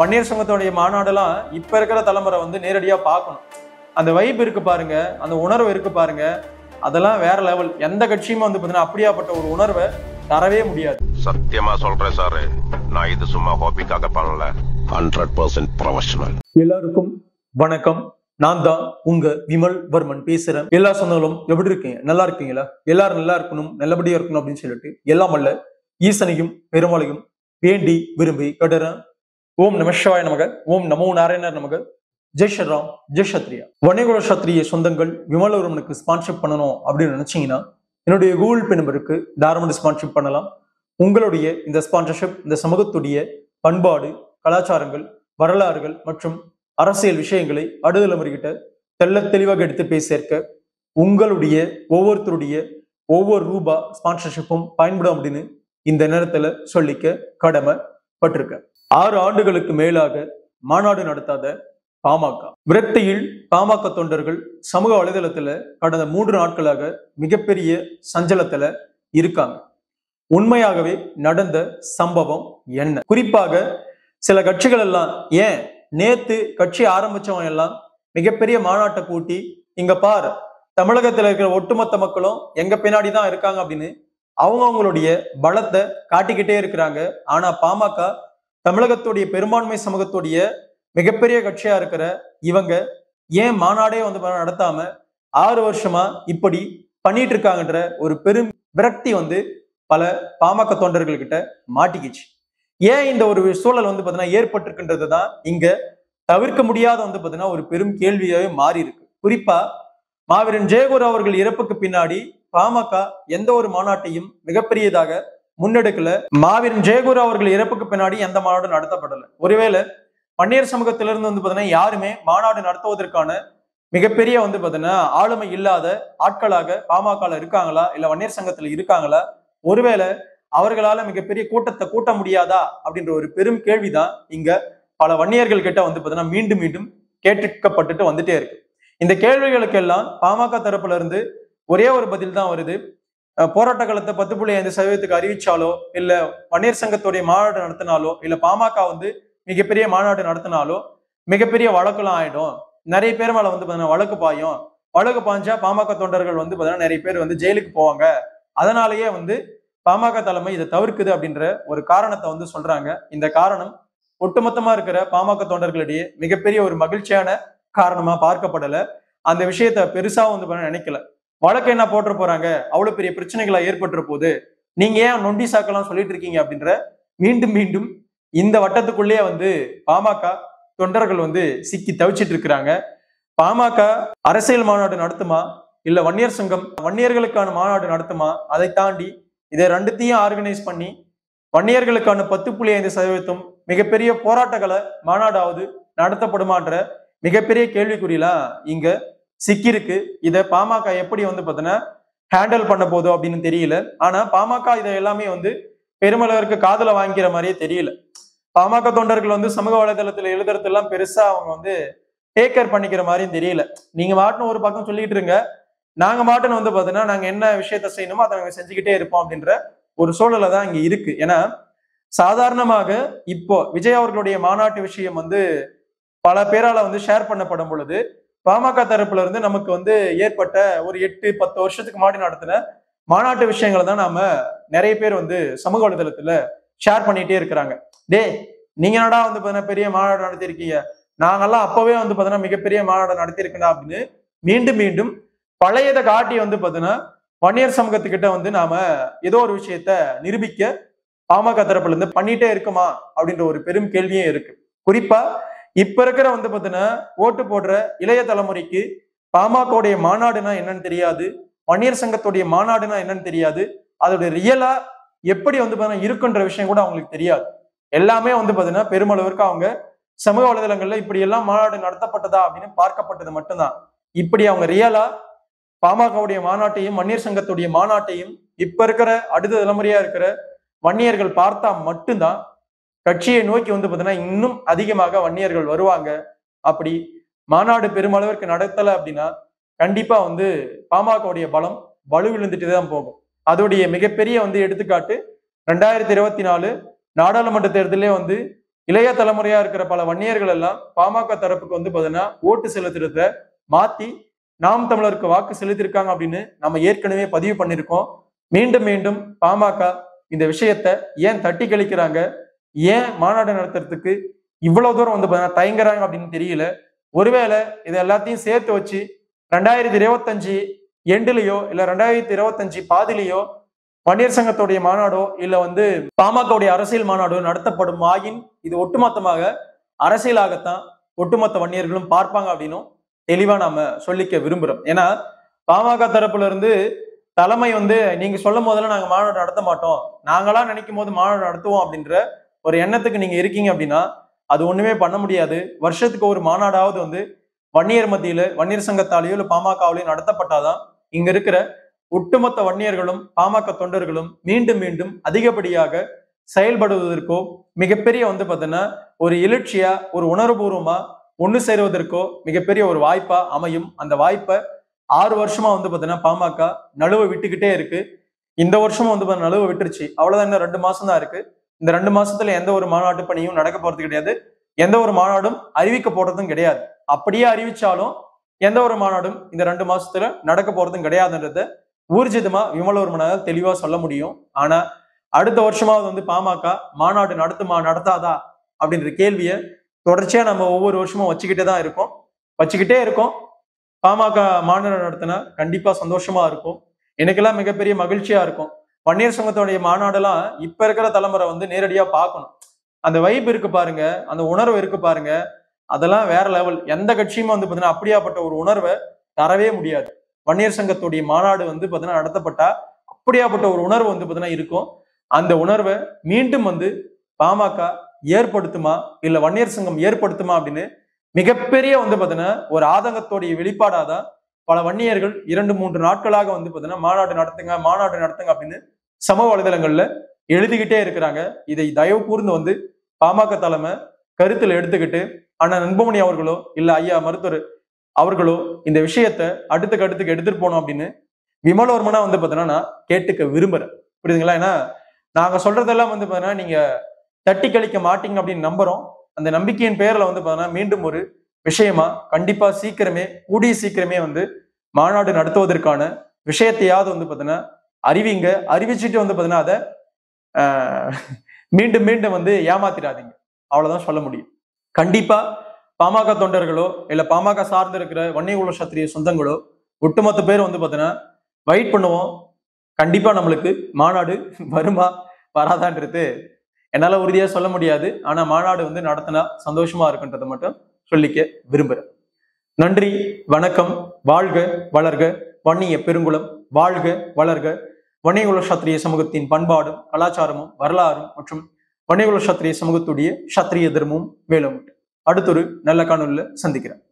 பன்னீர் சங்கத்தோடைய மாநாடெல்லாம் இப்ப இருக்கிற தலைமுறை வந்து நேரடியா பார்க்கணும். அந்த வைப் இருக்கு பாருங்க அந்த உணர்வு இருக்கு பாருங்க. அதெல்லாம் வேற லெவல் எந்த கட்சியுமே வந்து பாத்தீங்கன்னா அப்படியாப்பட்ட ஒரு உணர்வை தரவே முடியாது. சத்தியமா சொல்றேன் சாரு. நான் இது சும்மா ஹாபிக்காக பண்ணல. ஹண்ட்ரட் பர்சன்ட் ப்ரொஃபஷனல் எல்லாருக்கும் வணக்கம். நான் தான் உங்க விமல் வர்மன் பேசுறேன். எல்லா சொந்தங்களும் எப்படி இருக்கீங்க? நல்லா இருக்கீங்களா? எல்லாரும் நல்லா இருக்கணும் நல்லபடியா இருக்கணும் அப்படின்னு சொல்லிட்டு எல்லாம் அல்ல ஈசனையும் பெருமாளையும் வேண்டி விரும்பி கடுறேன். ஓம் நமசிவாய நமக. ஓம் நமோ நாராயணர் நமக. ஜெய் ஸ்ரீராம் ஜெய் சத்ரியா வணிகுல சத்ரிய சொந்தங்கள் விமலவரமனுக்கு ஸ்பான்ஷிப் பண்ணணும் அப்படின்னு நினைச்சீங்கன்னா என்னுடைய கூகுள் பே நம்பருக்கு தாராளமாக ஸ்பான்ஷிப் பண்ணலாம். உங்களுடைய இந்த ஸ்பான்சர்ஷிப் இந்த சமூகத்துடைய பண்பாடு கலாச்சாரங்கள் வரலாறுகள் மற்றும் அரசியல் விஷயங்களை அடுதலைமுறைகிட்ட தெள்ள தெளிவாக எடுத்து போய் சேர்க்க உங்களுடைய ஒவ்வொருத்தருடைய ஒவ்வொரு ரூபா ஸ்பான்சர்ஷிப்பும் பயன்படும் அப்படின்னு இந்த நேரத்தில் சொல்லிக்க கடமை பட்டிருக்கேன் ஆறு ஆண்டுகளுக்கு மேலாக மாநாடு நடத்தாத பாமக. விரக்தியில் பாமக தொண்டர்கள் சமூக வலைதளத்துல கடந்த மூன்று நாட்களாக மிகப்பெரிய சஞ்சலத்துல இருக்காங்க. உண்மையாகவே நடந்த சம்பவம் என்ன? குறிப்பாக சில கட்சிகள் எல்லாம் ஏன் நேத்து கட்சி ஆரம்பிச்சவங்க எல்லாம் மிகப்பெரிய மாநாட்டை கூட்டி இங்க பார் தமிழகத்துல இருக்கிற ஒட்டுமொத்த மக்களும் எங்க பின்னாடி தான் இருக்காங்க அப்படின்னு அவங்க அவங்களுடைய பலத்தை காட்டிக்கிட்டே இருக்கிறாங்க. ஆனா பாமக தமிழகத்துடைய பெரும்பான்மை சமூகத்துடைய மிகப்பெரிய கட்சியா இருக்கிற இவங்க ஏன் மாநாடே வந்து பாத்தீங்கன்னா நடத்தாம ஆறு வருஷமா இப்படி பண்ணிட்டு இருக்காங்கன்ற ஒரு பெரும் விரக்தி வந்து பல பாமக தொண்டர்கள்கிட்ட மாட்டிக்கிச்சு. ஏன் இந்த ஒரு சூழல் வந்து பாத்தீங்கன்னா ஏற்பட்டிருக்குன்றது தான் இங்க தவிர்க்க முடியாத வந்து பாத்தீங்கன்னா ஒரு பெரும் கேள்வியாவே மாறி இருக்கு குறிப்பா மாவீரன் ஜெயகுரு அவர்கள் இறப்புக்கு பின்னாடி பாமக எந்த ஒரு மாநாட்டையும் மிகப்பெரியதாக முன்னெடுக்கல. மாவீரன் ஜெயகுரு அவர்கள் இறப்புக்கு பின்னாடி எந்த மாநாடும் நடத்தப்படல. ஒருவேளை பன்னீர் சமூகத்திலிருந்து வந்து பார்த்தீங்கன்னா யாருமே மாநாடு நடத்துவதற்கான மிகப்பெரிய வந்து பார்த்தீங்கன்னா ஆளுமை இல்லாத ஆட்களாக பாமகல இருக்காங்களா? இல்ல வன்னியர் சங்கத்துல இருக்காங்களா? ஒருவேளை அவர்களால மிகப்பெரிய கூட்டத்தை கூட்ட முடியாதா? அப்படின்ற ஒரு பெரும் கேள்விதான் இங்க பல வன்னியர்கள் கிட்ட வந்து பார்த்தீங்கன்னா மீண்டும் மீண்டும் கேட்டுக்கப்பட்டுட்டு வந்துட்டே இருக்கு. இந்த கேள்விகளுக்கெல்லாம் பாமக தரப்புல இருந்து ஒரே ஒரு பதில் தான் வருது. போராட்ட காலத்தை பத்து புள்ளி ஐந்து சதவீதத்துக்கு அறிவிச்சாலோ இல்ல வன்னியர் சங்கத்துடைய மாநாடு நடத்தினாலோ இல்ல பாமக வந்து மிகப்பெரிய மாநாடு நடத்தினாலோ மிகப்பெரிய வழக்கெல்லாம் ஆயிடும். நிறைய பேர் மேல வந்து பாத்தீங்கன்னா வழக்கு பாயும். வழக்கு பாஞ்சா பாமக தொண்டர்கள் வந்து பாத்தீங்கன்னா நிறைய பேர் வந்து ஜெயிலுக்கு போவாங்க. அதனாலேயே வந்து பாமக தலைமை இதை தவிர்க்குது அப்படின்ற ஒரு காரணத்தை வந்து சொல்றாங்க. இந்த காரணம் ஒட்டுமொத்தமா இருக்கிற பாமக தொண்டர்களிடையே மிகப்பெரிய ஒரு மகிழ்ச்சியான காரணமா பார்க்கப்படல. அந்த விஷயத்த பெருசா வந்து நினைக்கல. வழக்கு என்ன போட்டு போறாங்க? அவ்வளவு பெரிய பிரச்சனைகளா ஏற்பட்டுற போது நீங்க ஏன் நொண்டி சாக்கெல்லாம் சொல்லிட்டு இருக்கீங்க அப்படின்ற மீண்டும் மீண்டும் இந்த வட்டத்துக்குள்ளேயே வந்து பாமக தொண்டர்கள் வந்து சிக்கி தவிச்சிட்டு இருக்கிறாங்க. பாமக அரசியல் மாநாடு நடத்துமா? இல்ல வன்னியர் சங்கம் வன்னியர்களுக்கான மாநாடு நடத்துமா? அதை தாண்டி இதை ரெண்டுத்தையும் ஆர்கனைஸ் பண்ணி வன்னியர்களுக்கான பத்து புள்ளி ஐந்து சதவீதம் மிகப்பெரிய போராட்டங்களை மாநாடாவது நடத்தப்படுமான்ற மிகப்பெரிய கேள்விக்குறியெல்லாம் இங்க சிக்கிருக்கு இதை பாமக எப்படி வந்து பார்த்தீங்கன்னா ஹேண்டில் பண்ண போதோ அப்படின்னு தெரியல. ஆனா பாமக இதை எல்லாமே வந்து பெருமளவிற்கு காதல வாங்கிக்கிற மாதிரியே தெரியல. பாமக தொண்டர்கள் வந்து சமூக வலைதளத்துல எழுதுறது எல்லாம் பெருசா அவங்க வந்து டேக்கர் பண்ணிக்கிற மாதிரியும் தெரியல. நீங்க மாட்டுன்னு ஒரு பக்கம் சொல்லிட்டு இருங்க. நாங்க மாட்டுன்னு வந்து பாத்தீங்கன்னா நாங்க என்ன விஷயத்த செய்யணுமோ அதை நாங்க செஞ்சுக்கிட்டே இருப்போம் அப்படின்ற ஒரு சூழலை தான் இங்க இருக்கு. ஏன்னா சாதாரணமாக இப்போ விஜய் அவர்களுடைய மாநாட்டு விஷயம் வந்து பல பேரால வந்து ஷேர் பண்ணப்படும் பொழுது பாமக தரப்புல இருந்து நமக்கு வந்து ஏற்பட்ட ஒரு எட்டு பத்து வருஷத்துக்கு முன்னாடி நடத்தின மாநாட்டு விஷயங்களை தான் நாம நிறைய பேர் வந்து சமூக வலைதளத்துல ஷேர் பண்ணிட்டே இருக்கிறாங்க. டேய் நீங்க என்னடா வந்து பாத்தீங்கன்னா பெரிய மாநாடு நடத்திருக்கீங்க நாங்கெல்லாம் அப்பவே வந்து பாத்தீங்கன்னா மிகப்பெரிய மாநாடு நடத்திருக்கா அப்படின்னு மீண்டும் மீண்டும் பழையதை காட்டி வந்து பாத்தீங்கன்னா வன்னியர் சமூகத்துக்கிட்ட வந்து நாம ஏதோ ஒரு விஷயத்த நிரூபிக்க பாமக தரப்புல இருந்து பண்ணிட்டே இருக்குமா அப்படின்ற ஒரு பெரும் கேள்வியும் இருக்கு. குறிப்பா இப்ப இருக்கிற வந்து பாத்தீங்கன்னா ஓட்டு போடுற இளைய தலைமுறைக்கு பாமகவுடைய மாநாடுனா என்னன்னு தெரியாது. வன்னியர் சங்கத்துடைய மாநாடுனா என்னன்னு தெரியாது. அதோட ரியலா எப்படி வந்து பாத்தீங்கன்னா இருக்குன்ற விஷயம் கூட அவங்களுக்கு தெரியாது. எல்லாமே வந்து பாத்தீங்கன்னா பெருமளவிற்கு அவங்க சமூக வலைதளங்கள்ல இப்படி எல்லாம் மாநாடு நடத்தப்பட்டதா அப்படின்னு பார்க்கப்பட்டது மட்டும்தான். இப்படி அவங்க ரியலா பாமகவுடைய மாநாட்டையும் வன்னியர் சங்கத்துடைய மாநாட்டையும் இப்ப இருக்கிற அடுத்த தலைமுறையா இருக்கிற வன்னியர்கள் பார்த்தா மட்டும்தான் கட்சியை நோக்கி வந்து பார்த்தீங்கன்னா இன்னும் அதிகமாக வன்னியர்கள் வருவாங்க. அப்படி மாநாடு பெருமளவிற்கு நடத்தல அப்படின்னா கண்டிப்பா வந்து பாமகவுடைய பலம் வலுவிழுந்துட்டு தான் போகும். அதோடைய மிகப்பெரிய வந்து எடுத்துக்காட்டு ரெண்டாயிரத்தி இருபத்தி நாலு நாடாளுமன்ற தேர்தலே வந்து இளைய தலைமுறையா இருக்கிற பல வன்னியர்கள் எல்லாம் பாமக தரப்புக்கு வந்து பார்த்தீங்கன்னா ஓட்டு செலுத்துறத மாத்தி நாம் தமிழருக்கு வாக்கு செலுத்திருக்காங்க அப்படின்னு நம்ம ஏற்கனவே பதிவு பண்ணியிருக்கோம். மீண்டும் மீண்டும் பாமக இந்த விஷயத்த ஏன் தட்டி கழிக்கிறாங்க? ஏன் மாநாடு நடத்துறதுக்கு இவ்வளவு தூரம் வந்து பாத்தீங்கன்னா தயங்குறாங்க அப்படின்னு தெரியல. ஒருவேளை இது எல்லாத்தையும் சேர்த்து வச்சு ரெண்டாயிரத்தி இருபத்தஞ்சு எண்டுலையோ இல்ல ரெண்டாயிரத்தி இருபத்தஞ்சு பாதிலேயோ வன்னியர் சங்கத்துடைய மாநாடோ இல்ல வந்து பாமகவுடைய அரசியல் மாநாடோ நடத்தப்படும் ஆயின் இது ஒட்டுமொத்தமாக அரசியலாகத்தான் ஒட்டுமொத்த வன்னியர்களும் பார்ப்பாங்க அப்படின்னும் தெளிவா நாம சொல்லிக்க விரும்புறோம். ஏன்னா பாமக தரப்புல இருந்து தலைமை வந்து நீங்க சொல்லும் போதெல்லாம் நாங்க மாநாடு நடத்த மாட்டோம். நாங்களா நினைக்கும் போது மாநாடு நடத்துவோம் அப்படின்ற ஒரு எண்ணத்துக்கு நீங்க இருக்கீங்க அப்படின்னா அது ஒண்ணுமே பண்ண முடியாது. வருஷத்துக்கு ஒரு மாநாடாவது வந்து வன்னியர் மத்தியில வன்னியர் சங்கத்தாலேயோ இல்ல பாமகவிலையோ நடத்தப்பட்டாதான் இங்க இருக்கிற ஒட்டுமொத்த வன்னியர்களும் பாமக தொண்டர்களும் மீண்டும் மீண்டும் அதிகப்படியாக செயல்படுவதற்கோ மிகப்பெரிய வந்து பார்த்தீங்கன்னா ஒரு எழுச்சியா ஒரு உணர்வுபூர்வமா ஒண்ணு சேருவதற்கோ மிகப்பெரிய ஒரு வாய்ப்பா அமையும். அந்த வாய்ப்பை ஆறு வருஷமா வந்து பார்த்தீங்கன்னா பாமக நழுவ விட்டுக்கிட்டே இருக்கு. இந்த வருஷமும் வந்து பார்த்தீங்கன்னா நழுவ விட்டுருச்சு. அவ்வளவுதான் இன்னும் ரெண்டு மாசம் தான் இருக்கு. இந்த ரெண்டு மாசத்துல எந்த ஒரு மாநாட்டு பணியும் நடக்க போறது கிடையாது. எந்த ஒரு மாநாடும் அறிவிக்க போறதும் கிடையாது. அப்படியே அறிவிச்சாலும் எந்த ஒரு மாநாடும் இந்த ரெண்டு மாசத்துல நடக்க போறதும் கிடையாதுன்றத ஊர்ஜிதமா விமலவர்மனால் தெளிவா சொல்ல முடியும். ஆனா அடுத்த வருஷமாவது வந்து பாமக மாநாடு நடத்துமா நடத்தாதா அப்படின்ற கேள்வியை தொடர்ச்சியா நம்ம ஒவ்வொரு வருஷமும் வச்சுக்கிட்டே தான் இருக்கோம். வச்சுக்கிட்டே இருக்கோம். பாமக மாநாடு நடத்தினா கண்டிப்பா சந்தோஷமா இருக்கும். எனக்கெல்லாம் மிகப்பெரிய மகிழ்ச்சியா இருக்கும். வன்னியர் சங்கத்தோடைய மாநாடெல்லாம் இப்ப இருக்கிற தலைமுறை வந்து நேரடியா பார்க்கணும். அந்த வைப் இருக்கு பாருங்க அந்த உணர்வு இருக்கு பாருங்க. அதெல்லாம் வேற லெவல் எந்த கட்சியுமே வந்து பாத்தீங்கன்னா அப்படியாப்பட்ட ஒரு உணர்வை தரவே முடியாது. வன்னியர் சங்கத்துடைய மாநாடு வந்து பாத்தீங்கன்னா நடத்தப்பட்டா அப்படியாப்பட்ட ஒரு உணர்வு வந்து பாத்தீங்கன்னா இருக்கும். அந்த உணர்வை மீண்டும் வந்து பாமக ஏற்படுத்துமா இல்ல வன்னியர் சங்கம் ஏற்படுத்துமா அப்படின்னு மிகப்பெரிய வந்து பாத்தீங்கன்னா ஒரு ஆதங்கத்தோடைய வெளிப்பாடாதான் பல வன்னியர்கள் இரண்டு மூன்று நாட்களாக வந்து பார்த்தீங்கன்னா மாநாடு நடத்துங்க மாநாடு நடத்துங்க அப்படின்னு சமூக வலைதளங்கள்ல எழுதிக்கிட்டே இருக்கிறாங்க. இதை தயவு கூர்ந்து வந்து பாமக தலைமை கருத்தில் எடுத்துக்கிட்டு அண்ணன் அன்புமணி அவர்களோ இல்ல ஐயா மருத்துவர் அவர்களோ இந்த விஷயத்த அடுத்த அடுத்துக்கு எடுத்துட்டு போனோம் அப்படின்னு விமலோர்மனா வந்து பாத்தீங்கன்னா நான் கேட்டுக்க விரும்புறேன். புரியுதுங்களா? ஏன்னா நாங்க சொல்றதெல்லாம் வந்து பாத்தீங்கன்னா நீங்க தட்டி கழிக்க மாட்டீங்க அப்படின்னு நம்புறோம். அந்த நம்பிக்கையின் பேர்ல வந்து பாத்தீங்கன்னா மீண்டும் ஒரு விஷயமா கண்டிப்பா சீக்கிரமே கூடிய சீக்கிரமே வந்து மாநாடு நடத்துவதற்கான விஷயத்தையாவது வந்து பார்த்தீங்கன்னா அறிவிங்க அறிவிச்சுட்டு வந்து பார்த்தீங்கன்னா அதை மீண்டும் மீண்டும் வந்து ஏமாத்திராதீங்க அவ்வளவுதான் சொல்ல முடியும். கண்டிப்பா பாமக தொண்டர்களோ இல்ல பாமக சார்ந்து இருக்கிற வன்னியகுல சத்திரிய சொந்தங்களோ ஒட்டுமொத்த பேர் வந்து பார்த்தீங்கன்னா வெயிட் பண்ணுவோம். கண்டிப்பா நம்மளுக்கு மாநாடு வருமா வராதான்றது என்னால் உறுதியாக சொல்ல முடியாது. ஆனால் மாநாடு வந்து நடத்தினா சந்தோஷமா இருக்குன்றது மட்டும் சொல்லிக்க விரும்புகிறேன். நன்றி வணக்கம் வாழ்க வளர்க வன்னிய பெருங்குளம் வாழ்க வளர்க. வன்னியகுல சத்திரிய சமூகத்தின் பண்பாடும் கலாச்சாரமும் வரலாறும் மற்றும் வன்னியகுல சத்திரிய சமூகத்துடைய சத்திரிய தர்மமும் மேலும் அடுத்தொரு நல்ல காணொலியில் சந்திக்கிறேன்.